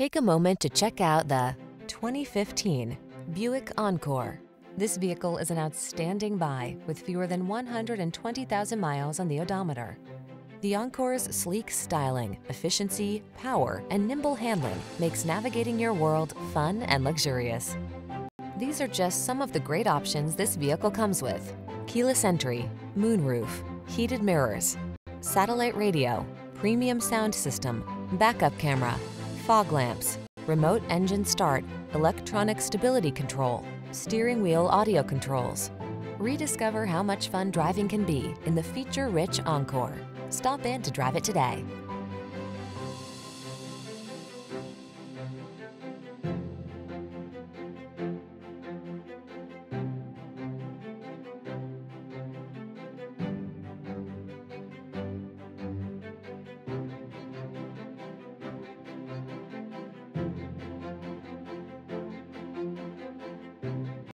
Take a moment to check out the 2015 Buick Encore. This vehicle is an outstanding buy with fewer than 120,000 miles on the odometer. The Encore's sleek styling, efficiency, power, and nimble handling makes navigating your world fun and luxurious. These are just some of the great options this vehicle comes with. Keyless entry, moonroof, heated mirrors, satellite radio, premium sound system, backup camera, fog lamps, remote engine start, electronic stability control, steering wheel audio controls. Rediscover how much fun driving can be in the feature-rich Encore. Stop in to drive it today.